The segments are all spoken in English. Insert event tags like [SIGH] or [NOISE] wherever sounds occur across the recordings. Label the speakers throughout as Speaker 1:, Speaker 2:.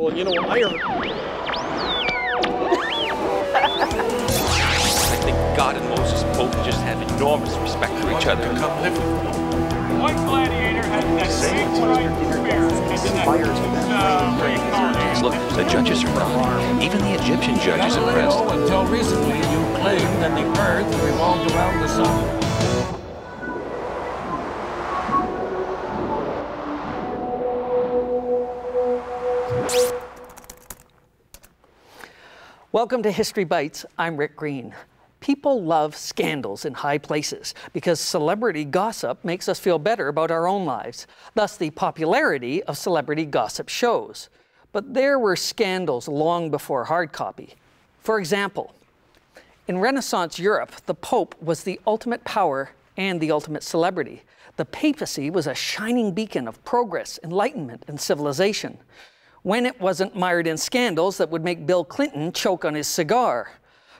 Speaker 1: Well, you know, iron.
Speaker 2: I think God and Moses both just have enormous respect for each other.
Speaker 3: What gladiator has that same bright spirit as in that uh, Greek?
Speaker 2: Look, the judges are proud. Even the Egyptian judges is impressed.
Speaker 4: Until recently, you claimed that the Earth revolved around the Sun.
Speaker 5: Welcome to History Bites. I'm Rick Green. People love scandals in high places because celebrity gossip makes us feel better about our own lives, thus, the popularity of celebrity gossip shows. But there were scandals long before hard copy. For example, in Renaissance Europe, the Pope was the ultimate power and the ultimate celebrity. The papacy was a shining beacon of progress, enlightenment, and civilization when it wasn't mired in scandals that would make Bill Clinton choke on his cigar.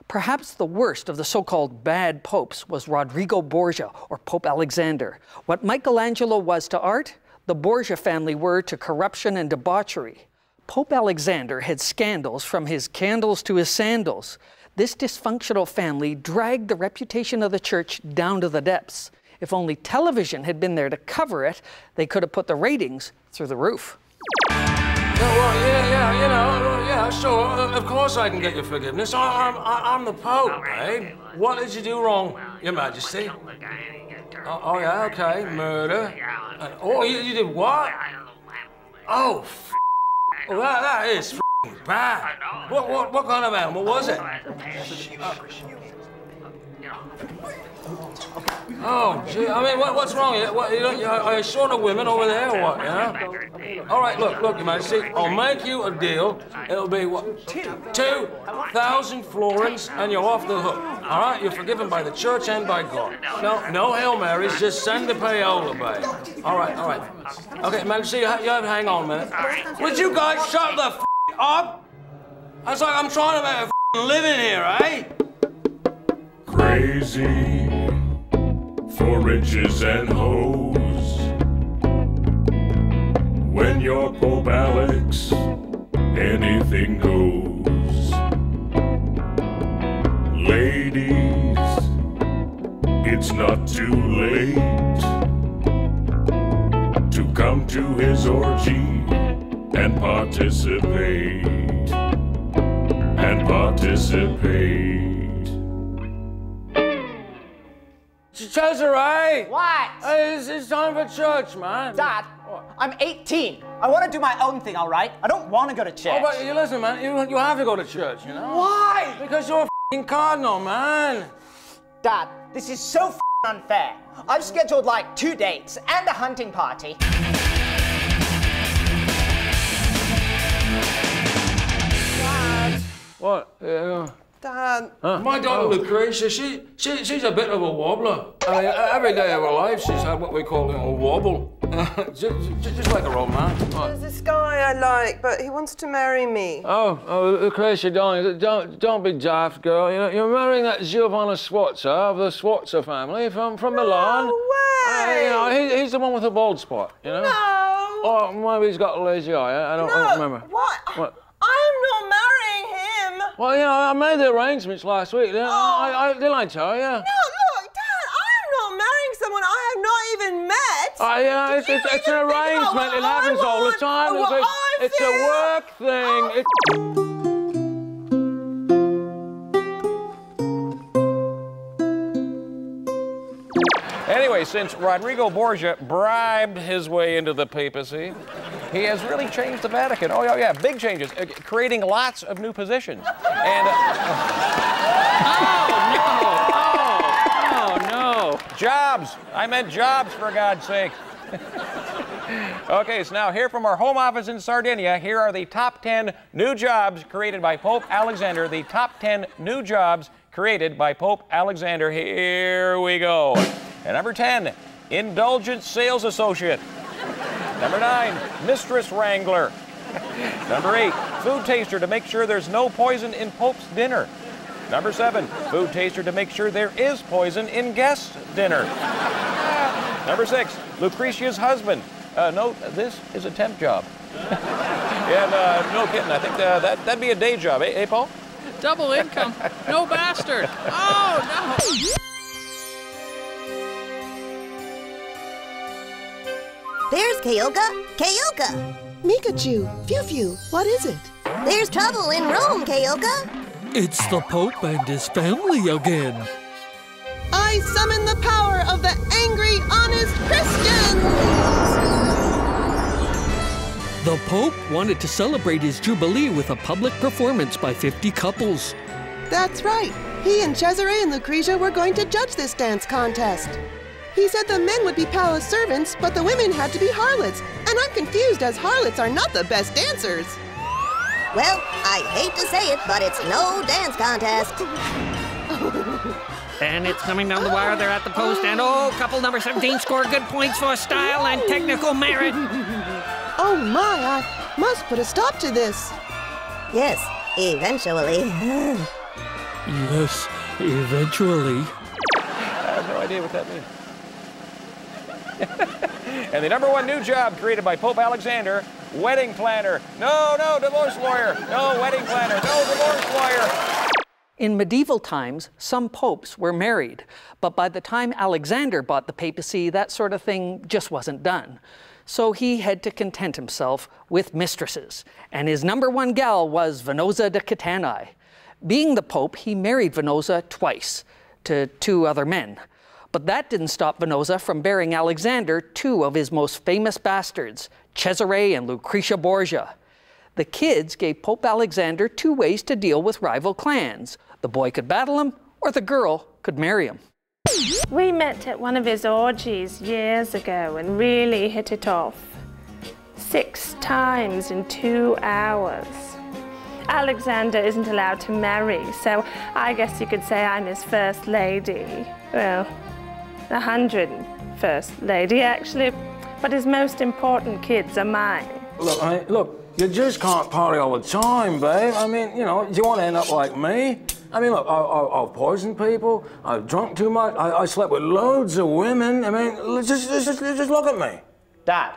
Speaker 5: Perhaps the worst of the so called bad popes was Rodrigo Borgia or Pope Alexander. What Michelangelo was to art, the Borgia family were to corruption and debauchery. Pope Alexander had scandals from his candles to his sandals. This dysfunctional family dragged the reputation of the church down to the depths. If only television had been there to cover it, they could have put the ratings through the roof.
Speaker 4: Yeah, well, yeah, yeah, you know, yeah, sure. Of course I can get your forgiveness. I, I'm, I, I'm the Pope, babe. What did you do wrong, Your Majesty? Oh, oh yeah, okay, murder. Uh, oh, you, you did what? Oh, f- well, that, that is f- bad. What, what, what kind of animal was it? Oh, gee, I mean, what, what's wrong? You, what, you don't, you, are you short of women over there or what, you know? All right, look, look, you might see, I'll make you a deal. It'll be, what, two thousand florins, and you're off the hook. All right? You're forgiven by the church and by God. No, no Hail Marys, just send the payola, babe. All right, all right. Okay, see, you have, hang on a minute. Would you guys shut the f up? That's like I'm trying to make a living here, eh?
Speaker 6: Crazy for riches and hoes. When you're Pope Alex, anything goes. Ladies, it's not too late to come to his orgy and participate. And participate.
Speaker 4: Cesare!
Speaker 7: What?
Speaker 4: It's, it's time for church, man.
Speaker 7: Dad, I'm 18. I want to do my own thing, all right? I don't want to go to church.
Speaker 4: Oh, but you listen, man. You, you have to go to church, you know?
Speaker 7: Why?
Speaker 4: Because you're a f***ing cardinal, man.
Speaker 7: Dad, this is so f***ing unfair. I've scheduled like two dates and a hunting party.
Speaker 4: What? Yeah.
Speaker 8: Dad.
Speaker 4: My daughter Lucretia, she, she, she's a bit of a wobbler. I mean, every day of her life, she's had what we call a wobble. [LAUGHS] just, just, just like a old man.
Speaker 8: There's this guy I like, but he wants to marry me.
Speaker 4: Oh, oh, Lucretia, darling, don't, don't be daft, girl. You know, you're marrying that Giovanni Sforza of the Sforza family from, from Milan.
Speaker 8: No way!
Speaker 4: Uh, you know, he, he's the one with the bald spot, you know?
Speaker 8: No!
Speaker 4: Oh, maybe he's got a lazy eye. I, I don't, I don't
Speaker 8: No,
Speaker 4: remember.
Speaker 8: What?
Speaker 4: What?
Speaker 8: I'm not marrying him.
Speaker 4: Well, you know, I made the arrangements last week. didn't I? I, I, didn't I tell you?
Speaker 8: No, look, Dad, I'm not marrying someone I have not even met.
Speaker 4: Oh, yeah, it's,
Speaker 8: You
Speaker 4: it's, it's an
Speaker 8: even think about
Speaker 4: arrangement. It
Speaker 8: I
Speaker 4: happens all the time.
Speaker 8: and
Speaker 4: It's, it's a work thing. Oh. It's-
Speaker 9: Anyway, since Rodrigo Borgia bribed his way into the papacy, he has really changed the Vatican. Oh, yeah, yeah, big changes, uh, creating lots of new positions. And uh,
Speaker 5: Oh, no. [LAUGHS]
Speaker 9: jobs. I meant jobs, for God's sake. [LAUGHS] okay, so now here from our home office in Sardinia, here are the top 10 new jobs created by Pope Alexander. The top 10 new jobs created by Pope Alexander. Here we go. And number 10, indulgent sales associate. Number 9, mistress wrangler. Number 8, food taster to make sure there's no poison in Pope's dinner. Number 7, food taster to make sure there is poison in guest dinner. Number 6, Lucretia's husband. Uh, note, this is a temp job. [LAUGHS] And uh, no kidding, I think uh, that, that'd be a day job, eh, eh Paul?
Speaker 1: Double income. No bastard. Oh, no.
Speaker 10: There's Kayoka. Kayoka.
Speaker 11: Mikachu. Phew Phew. What is it?
Speaker 10: There's trouble in Rome, Kayoka.
Speaker 12: It's the Pope and his family again.
Speaker 11: I summon the power of the angry, honest Christians!
Speaker 12: The Pope wanted to celebrate his Jubilee with a public performance by 50 couples.
Speaker 11: That's right. He and Cesare and Lucretia were going to judge this dance contest. He said the men would be palace servants, but the women had to be harlots. And I'm confused as harlots are not the best dancers.
Speaker 10: Well, I hate to say it, but it's no dance contest.
Speaker 1: and it's coming down the wire. They're at the post, and oh, couple number 17 scored good points for style and technical merit.
Speaker 11: Oh my, I must put a stop to this.
Speaker 10: Yes, eventually. [LAUGHS]
Speaker 12: yes, eventually.
Speaker 9: I have no idea what that means. [LAUGHS] and the number one new job created by Pope Alexander, wedding planner. No, no, divorce lawyer. No, wedding planner. No, divorce lawyer.
Speaker 5: In medieval times, some popes were married, but by the time Alexander bought the papacy, that sort of thing just wasn't done. So he had to content himself with mistresses, and his number one gal was Vannozza de Catani. Being the pope, he married Vannozza twice to two other men. But that didn't stop Vannozza from bearing Alexander two of his most famous bastards, Cesare and Lucretia Borgia. The kids gave Pope Alexander two ways to deal with rival clans. The boy could battle him, or the girl could marry him.
Speaker 13: We met at one of his orgies years ago and really hit it off. Six times in two hours. Alexander isn't allowed to marry, so I guess you could say I'm his first lady. Well, a hundred first lady, actually, but his most important kids are mine.
Speaker 4: Look, I mean, look, you just can't party all the time, babe. I mean, you know, do you want to end up like me? I mean, look, I, have poisoned people, I've drunk too much, I, I, slept with loads of women. I mean, just, just, just, just look at me.
Speaker 7: Dad,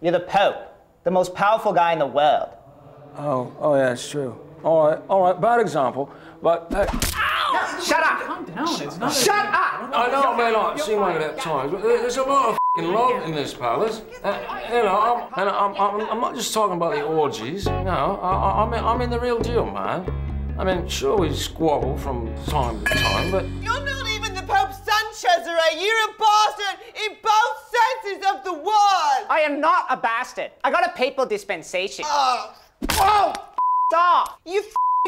Speaker 7: you're the Pope, the most powerful guy in the world.
Speaker 4: Oh, oh yeah, it's true. All right, all right, bad example, but... Uh,
Speaker 7: Shut up!
Speaker 1: Calm it's not...
Speaker 7: Shut up!
Speaker 4: I know it may not seem like it at times, but there's a lot of love in this palace. Uh, you know, I'm, and I'm, I'm, I'm, not just talking about the orgies, you know, I, I'm, I'm in the real deal, man. I mean, sure, we squabble from time to time, but...
Speaker 8: You're not even the Pope's son, Cesare. You're a bastard in both senses of the word.
Speaker 7: I am not a bastard. I got a papal dispensation.
Speaker 8: Oh.
Speaker 7: Oh, stop.
Speaker 8: You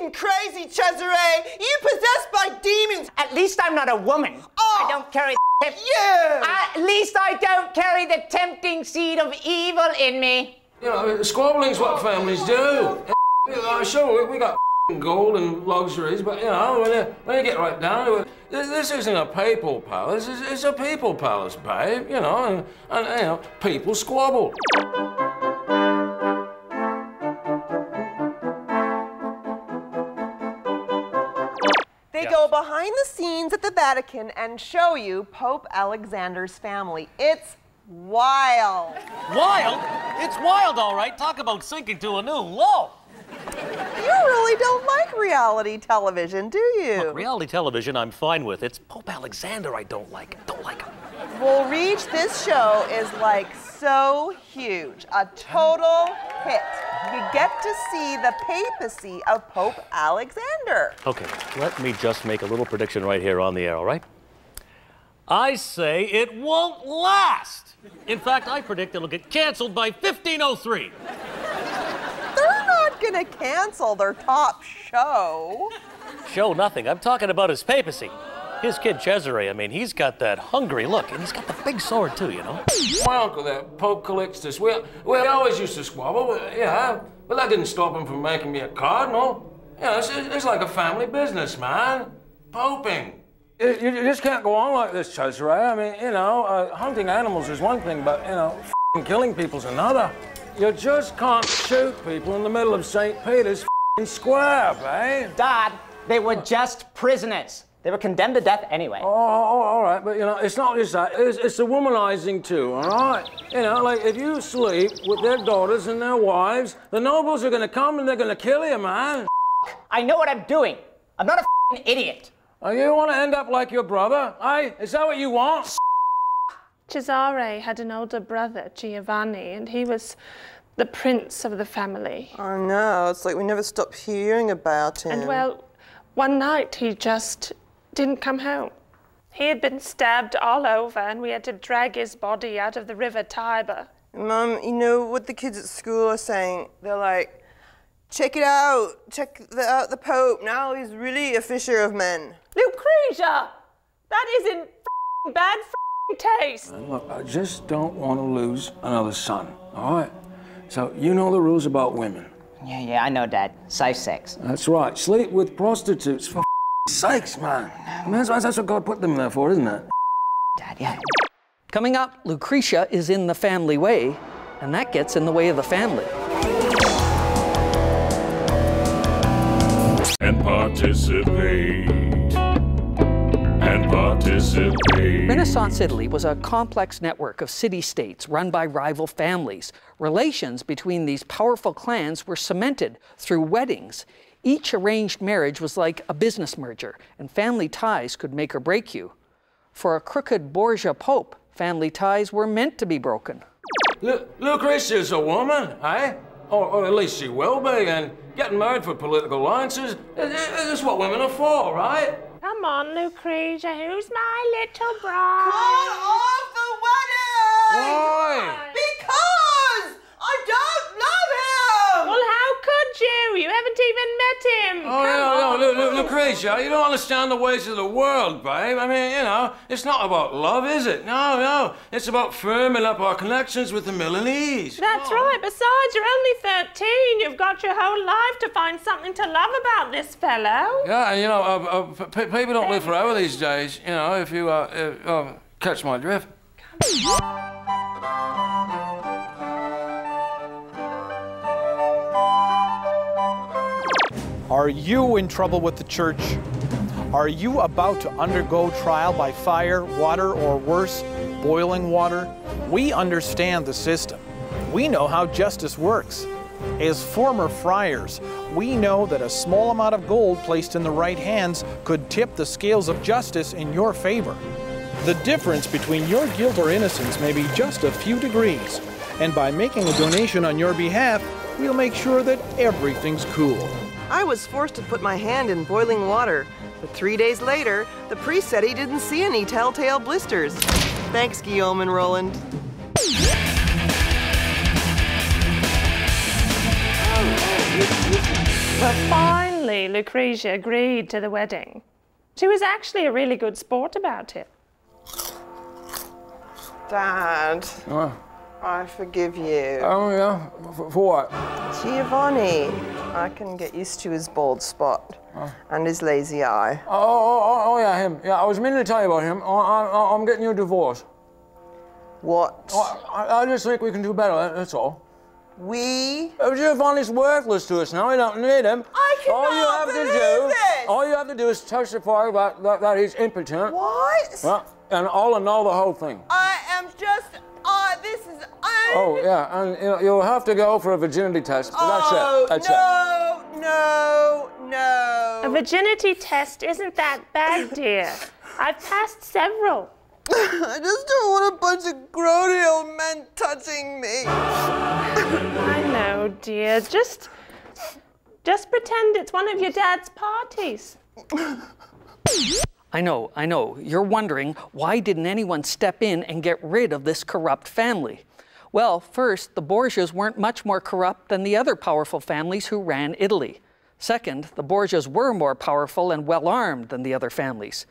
Speaker 8: crazy, Cesare. You possessed by demons.
Speaker 7: At least I'm not a woman.
Speaker 8: Oh.
Speaker 7: I don't carry
Speaker 8: yeah.
Speaker 7: At least I don't carry the tempting seed of evil in me.
Speaker 4: You know, squabbling's what families do. I'm sure we got gold and luxuries, but you know, when you, when you get right down to it, this, this isn't a papal palace, it's, it's, a people palace, babe, you know, and, and you know, people squabble.
Speaker 8: Go behind the scenes at the Vatican and show you Pope Alexander's family. It's wild.
Speaker 1: Wild? It's wild, all right. Talk about sinking to a new low.
Speaker 8: You really don't like reality television, do you?
Speaker 1: Look, reality television I'm fine with. It's Pope Alexander I don't like. don't like him.
Speaker 8: Well, Reach, this show is like so huge. A total hit. You get to see the papacy of Pope Alexander.
Speaker 1: Okay, let me just make a little prediction right here on the air, all right? I say it won't last. In fact, I predict it'll get canceled by 1503 They're not
Speaker 8: gonna cancel their top show.
Speaker 1: Show nothing. I'm talking about his papacy. His kid Cesare, I mean, he's got that hungry look, and he's got the big sword too, you know.
Speaker 4: My uncle, that Pope Calixtus, we, we always used to squabble, yeah, but that didn't stop him from making me a cardinal. Yeah, it's, it's like a family business, man. Poping. You, you just can't go on like this, Cesare. I mean, you know, uh, hunting animals is one thing, but, you know, killing people's another. You just can't shoot people in the middle of St. Peter's Square, eh?
Speaker 7: Dad, they were just prisoners. They were condemned to death anyway.
Speaker 4: Oh, oh, oh, all right, but you know, it's not just that. It's, it's the womanizing too, all right? You know, like if you sleep with their daughters and their wives, the nobles are gonna come and they're gonna kill you, man.
Speaker 7: I know what I'm doing. I'm not a f***ing idiot.
Speaker 4: Oh, you want to end up like your brother? Hey, is that what you want?
Speaker 13: Cesare had an older brother, Giovanni, and he was the prince of the family.
Speaker 8: I know, it's like we never stop hearing about him.
Speaker 13: And well, one night he just didn't come home. He had been stabbed all over, and we had to drag his body out of the river Tiber.
Speaker 8: Mum, you know what the kids at school are saying? They're like, check it out, check the, out the Pope. Now he's really a fisher of men.
Speaker 13: Lucretia! That is in bad taste.
Speaker 4: And look, I just don't want to lose another son, all right? So you know the rules about women.
Speaker 7: Yeah, yeah, I know, Dad. Safe sex.
Speaker 4: That's right. Sleep with prostitutes, for sakes, man. I mean, that's, that's what God put them there for, isn't it?
Speaker 7: Dad, yeah.
Speaker 5: Coming up, Lucretia is in the family way, and that gets in the way of the family.
Speaker 6: and participate and participate.
Speaker 5: Renaissance Italy was a complex network of city states run by rival families. Relations between these powerful clans were cemented through weddings. Each arranged marriage was like a business merger, and family ties could make or break you. For a crooked Borgia pope, family ties were meant to be broken.
Speaker 4: Lu- Lucretia's a woman, eh? Or, or at least she will be, and getting married for political alliances eh, eh, eh, is what women are for, right?
Speaker 13: Come on, Lucretia, who's my little bride?
Speaker 8: Call off the wedding!
Speaker 4: Why?
Speaker 8: Because I don't love him!
Speaker 13: Well, how could you? You haven't even met him.
Speaker 4: Oh, no, no, Lu- Lu- Lucretia, you don't understand the ways of the world, babe. I mean, you know, it's not about love, is it? No, no. It's about firming up our connections with the Milanese.
Speaker 13: That's right. Besides, you're only 13. You've got your whole life to find something to love about this fellow.
Speaker 4: Yeah, and you know, uh, uh, people don't live forever these days, you know, if you uh, uh, catch my drift.
Speaker 14: Are you in trouble with the church? Are you about to undergo trial by fire, water, or worse, boiling water? We understand the system. We know how justice works. As former friars, we know that a small amount of gold placed in the right hands could tip the scales of justice in your favor. The difference between your guilt or innocence may be just a few degrees, and by making a donation on your behalf, we'll make sure that everything's cool.
Speaker 8: I was forced to put my hand in boiling water, but three days later, the priest said he didn't see any telltale blisters. Thanks, Guillaume and Roland.
Speaker 13: But finally, Lucretia agreed to the wedding. She was actually a really good sport about it.
Speaker 8: Dad,
Speaker 4: Oh,
Speaker 8: I forgive you.
Speaker 4: oh yeah? For, for what?
Speaker 8: Giovanni, I can get used to his bald spot oh. and his lazy eye.
Speaker 4: Oh, oh, oh, oh, oh, yeah, him. Yeah, I was meaning to tell you about him. I, I, I'm getting you a divorce.
Speaker 8: What?
Speaker 4: Oh, I, I just think we can do better, that- that's all.
Speaker 8: We?
Speaker 4: Oh, Giovanni's worthless to us now. We don't need him.
Speaker 8: I
Speaker 4: all you
Speaker 8: cannot
Speaker 4: have to do,
Speaker 8: this!
Speaker 4: all you have to do is testify that, that, that he's impotent.
Speaker 8: What?
Speaker 4: Well, and I'll annul the whole thing.
Speaker 8: I
Speaker 4: Oh, yeah, and you know, you'll have to go for a virginity test. But
Speaker 8: Oh,
Speaker 4: that's it. Oh, that's it.
Speaker 8: no, no, no.
Speaker 13: A virginity test isn't that bad, [LAUGHS] dear. I've passed several.
Speaker 8: I just don't want a bunch of grody old men touching me.
Speaker 13: I know, dear. Just, just pretend it's one of your dad's parties.
Speaker 5: I know, I know. You're wondering why didn't anyone step in and get rid of this corrupt family? Well, first, the Borgias weren't much more corrupt than the other powerful families who ran Italy. Second, the Borgias were more powerful and well armed than the other families.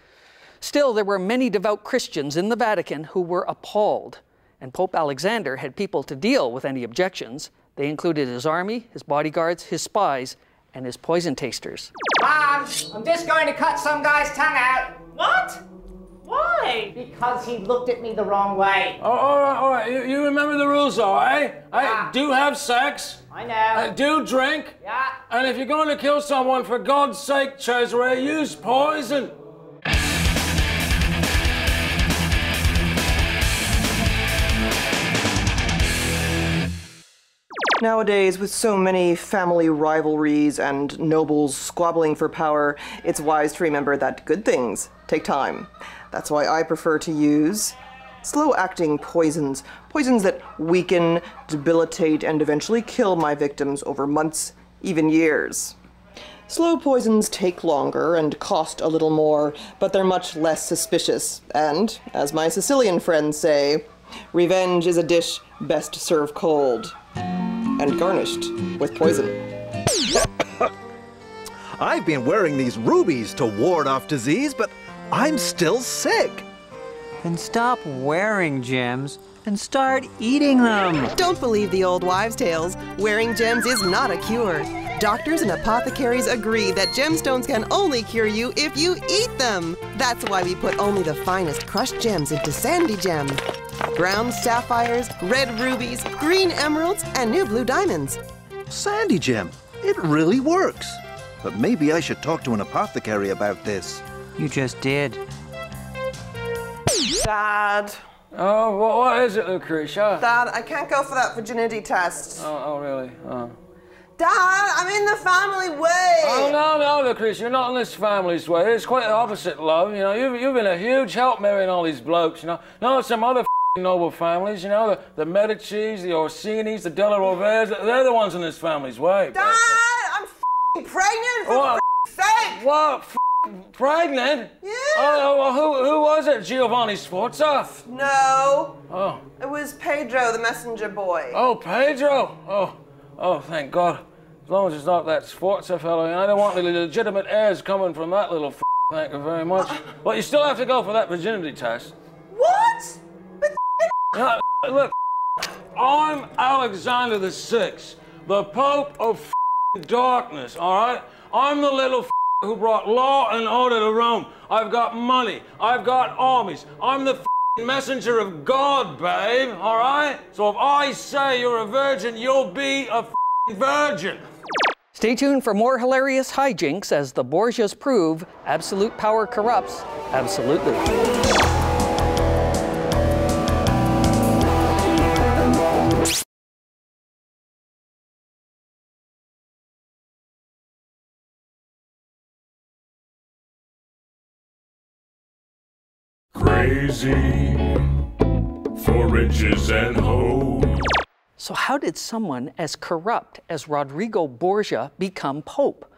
Speaker 5: Still, there were many devout Christians in the Vatican who were appalled, and Pope Alexander had people to deal with any objections. They included his army, his bodyguards, his spies, and his poison tasters.
Speaker 7: Mom, I'm just going to cut some guy's tongue out.
Speaker 13: What?
Speaker 7: because he looked at me the wrong way.
Speaker 4: Oh, all right, all right. You, you remember the rules, though, eh? I ah. do have sex.
Speaker 7: I know.
Speaker 4: I do drink.
Speaker 7: Yeah.
Speaker 4: And if you're going to kill someone, for God's sake, Cesare, use poison.
Speaker 15: Nowadays, with so many family rivalries and nobles squabbling for power, it's wise to remember that good things take time. That's why I prefer to use slow acting poisons. Poisons that weaken, debilitate, and eventually kill my victims over months, even years. Slow poisons take longer and cost a little more, but they're much less suspicious. And, as my Sicilian friends say, revenge is a dish best served cold and garnished with poison. [COUGHS]
Speaker 16: I've been wearing these rubies to ward off disease, but I'm still sick.
Speaker 17: Then stop wearing gems and start eating them.
Speaker 11: Don't believe the old wives' tales. Wearing gems is not a cure. Doctors and apothecaries agree that gemstones can only cure you if you eat them. That's why we put only the finest crushed gems into Sandy Gem. Brown sapphires, red rubies, green emeralds, and new blue diamonds.
Speaker 16: Sandy Gem, it really works. But maybe I should talk to an apothecary about this.
Speaker 17: You just did.
Speaker 8: Dad.
Speaker 4: Oh, what, what is it, Lucretia?
Speaker 8: Dad, I can't go for that virginity test.
Speaker 4: Oh, oh really? Oh.
Speaker 8: Dad, I'm in the family way.
Speaker 4: Oh, no, no, Lucretia, you're not in this family's way. It's quite the opposite, love. You know, you've, you've been a huge help marrying all these blokes, you know. No, some other noble families, you know, the, the Medicis, the Orsinis, the Della Roveres, they're the ones in this family's way.
Speaker 8: Dad, I'm pregnant for
Speaker 4: What?
Speaker 8: sake.
Speaker 4: What? Pregnant?
Speaker 8: Yeah.
Speaker 4: Oh, well, who, who was it? Giovanni Sforza?
Speaker 8: No.
Speaker 4: Oh.
Speaker 8: It was Pedro, the messenger boy.
Speaker 4: Oh, Pedro. Oh, oh, thank God. As long as it's not that Sforza fellow. I don't want any legitimate heirs coming from that little f- Thank you very much. [LAUGHS] But you still have to go for that virginity test.
Speaker 8: What?
Speaker 4: Uh, look, I'm Alexander the Sixth, the Pope of darkness, all right? I'm the little who brought law and order to Rome. I've got money. I've got armies. I'm the messenger of God, babe, all right? So if I say you're a virgin, you'll be a virgin.
Speaker 5: Stay tuned for more hilarious hijinks as the Borgias prove absolute power corrupts absolutely.
Speaker 6: Crazy for riches and hope.
Speaker 5: So, how did someone as corrupt as Rodrigo Borgia become pope?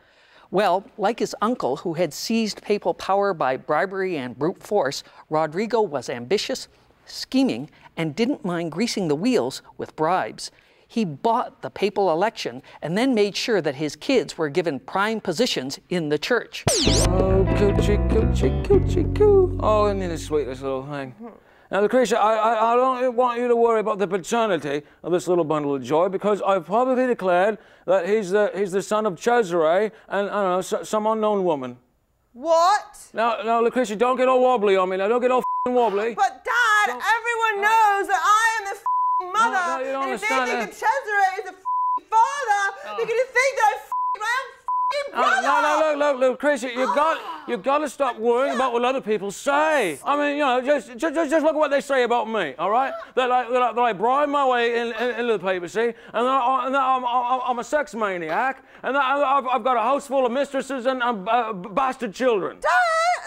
Speaker 5: Well, like his uncle, who had seized papal power by bribery and brute force, Rodrigo was ambitious, scheming, and didn't mind greasing the wheels with bribes. He bought the papal election and then made sure that his kids were given prime positions in the church.
Speaker 4: Oh, coochie, coochie, coochie, coo. Oh, isn't it sweet, this little thing? Now, Lucretia, I, I, I don't want you to worry about the paternity of this little bundle of joy because I've publicly declared that he's the, he's the son of Cesare and, I don't know, so, some unknown woman.
Speaker 8: What?
Speaker 4: Now, now, Lucretia, don't get all wobbly on me now. Don't get all f***ing wobbly.
Speaker 8: But Dad, everyone knows that I am the f***ing mother.
Speaker 4: No, no, you don't
Speaker 8: and if they think
Speaker 4: that.
Speaker 8: Cesare is f***ing father, they're gonna think that I f***ing my own f***ing
Speaker 4: Oh,
Speaker 8: brother.
Speaker 4: no, no, look, look, look, Lucretia, you've got, you've got to stop worrying about what other people say. I mean, you know, just, just, just look at what they say about me, all right? That I, that I, I bribe my way in, in, into the papacy, and and I'm, I'm, I'm a sex maniac, and that I've, I've got a house full of mistresses and uh, bastard children.
Speaker 8: Dad,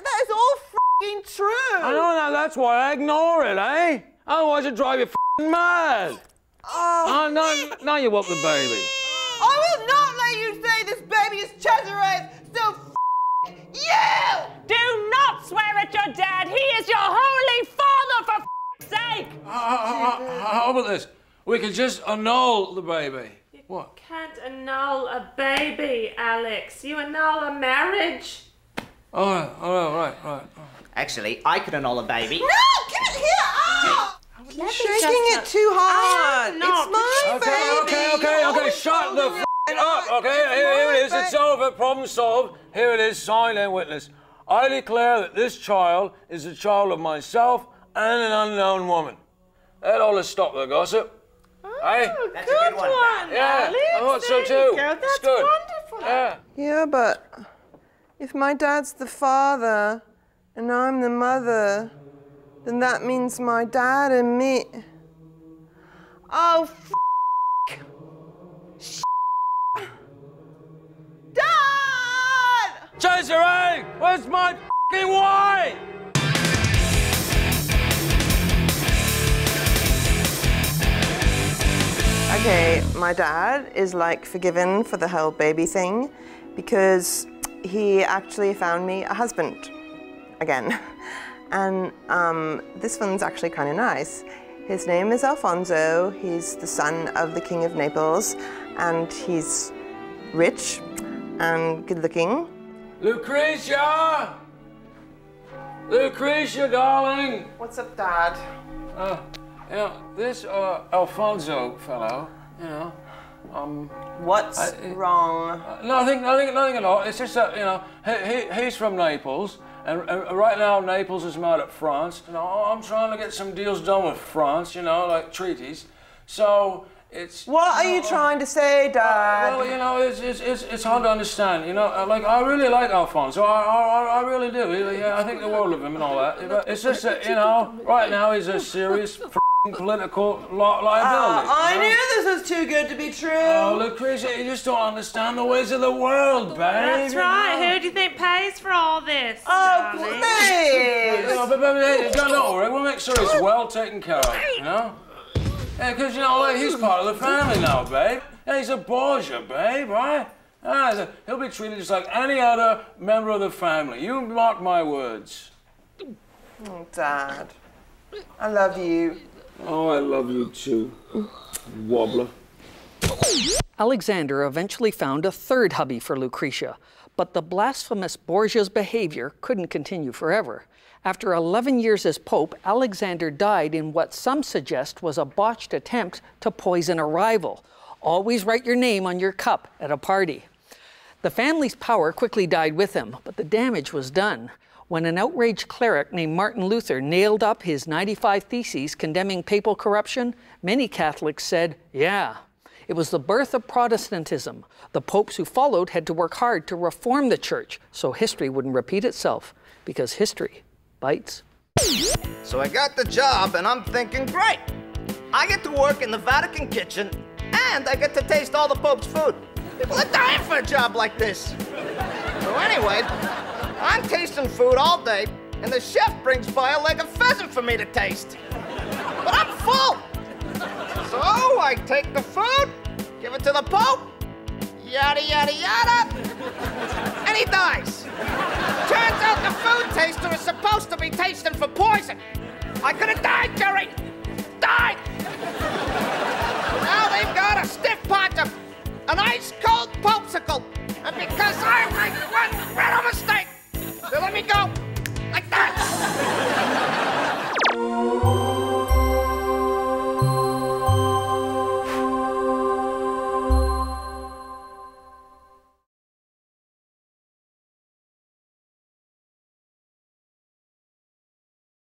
Speaker 8: that is all f***ing true.
Speaker 4: I know that. That's why I ignore it, eh? Otherwise, it'd drive you mad.
Speaker 8: Oh,
Speaker 4: Oh, now, now you want the baby.
Speaker 8: I will not let you say this baby is Cesare's, so f*** you!
Speaker 18: Do not swear at your dad. He is your holy father, for f***'s sake.
Speaker 4: How, how about this? We could just annul the baby. What?
Speaker 13: Can't annul a baby, Alex. You annul a marriage.
Speaker 4: All right, all right, right, right.
Speaker 7: Actually, I could annul a baby.
Speaker 8: No, give it here! Ah! You're shaking it too hard.
Speaker 13: not.
Speaker 8: It's my
Speaker 4: Okay,
Speaker 8: baby.
Speaker 4: okay, okay,
Speaker 8: You're
Speaker 4: okay. Shut the
Speaker 8: holding
Speaker 4: f- up. Okay, here, here it is. It's over. Problem solved. Here it is. Sign and witness. I declare that this child is a child of myself and an unknown woman. That ought to stop the gossip. Hey?
Speaker 7: That's a good one.
Speaker 4: Yeah, I thought so too.
Speaker 8: you go.
Speaker 4: It's
Speaker 8: That's
Speaker 4: good.
Speaker 8: wonderful.
Speaker 4: Yeah.
Speaker 8: Yeah, but if my dad's the father and I'm the mother, then that means my dad and me. Oh, f
Speaker 4: Dad! Cesare, where's my f***ing wife?
Speaker 8: Okay, my dad is like forgiven for the whole baby thing because he actually found me a husband again. [LAUGHS] And um, this one's actually kind of nice. His name is Alfonso. He's the son of the King of Naples, and he's rich and good looking.
Speaker 4: Lucretia! Lucretia, darling!
Speaker 8: What's up, Dad?
Speaker 4: Uh, you know, this uh, Alfonso fellow, you know, um...
Speaker 8: What's
Speaker 4: I-
Speaker 8: wrong?
Speaker 4: Uh, nothing, nothing, nothing at all. It's just that, you know, he, he, he's from Naples, and, and right now Naples is mad at France. You know, I'm trying to get some deals done with France, you know, like treaties. So, it's...
Speaker 8: What are you trying to say, Dad?
Speaker 4: Well, you know, it's, it's, it's, it's hard to understand. You know, uh, like I really like Alfonso. I, I, I really do. Yeah, I think the world of him and all that. But it's just that you know, right now he's a serious political li- liability.
Speaker 8: Uh, I
Speaker 4: you
Speaker 8: knew this was too good to be true.
Speaker 4: Oh, Lucretia, you just don't understand the ways of the world, babe.
Speaker 13: That's right. Who do you think pays for all this?
Speaker 8: Oh,
Speaker 13: darling?
Speaker 4: You know, but, but, hey, don't, don't worry. We'll make sure it's well taken care of. You know. Yeah, because you know, like, he's part of the family now, babe. Yeah, he's a Borgia, babe, right? Ah, so he'll be treated just like any other member of the family. You mark my words.
Speaker 8: Oh, Dad. I love you.
Speaker 4: Oh, I love you too, wobbler.
Speaker 5: Alexander eventually found a third hubby for Lucretia, but the blasphemous Borgia's behavior couldn't continue forever. After 11 years as Pope, Alexander died in what some suggest was a botched attempt to poison a rival. Always write your name on your cup at a party. The family's power quickly died with him, but the damage was done. When an outraged cleric named Martin Luther nailed up his 95 Theses condemning papal corruption, many Catholics said, Yeah, it was the birth of Protestantism. The popes who followed had to work hard to reform the church so history wouldn't repeat itself, because history bites.
Speaker 19: So I got the job, and I'm thinking, great. I get to work in the Vatican kitchen, and I get to taste all the Pope's food. People are dying for a job like this. So anyway, I'm tasting food all day, and the chef brings by a leg of pheasant for me to taste. But I'm full. So I take the food, give it to the Pope, yada yada yada, and he dies. Turns out the food taster is supposed to be tasting for poison. I could have died, Jerry. Died. Now they've got a stiff pot of an ice cold popsicle Đừng bắn mít câu Lách tay